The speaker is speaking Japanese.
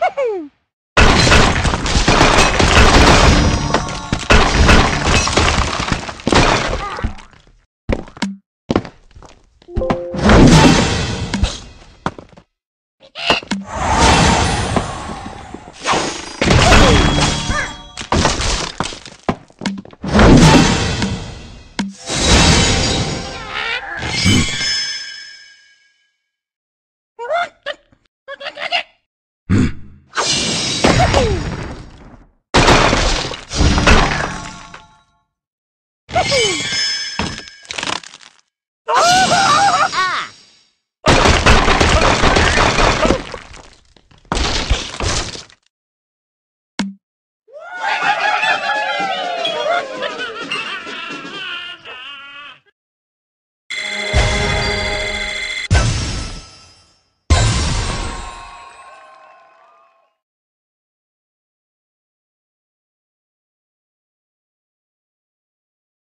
Woohoo! Woohoo!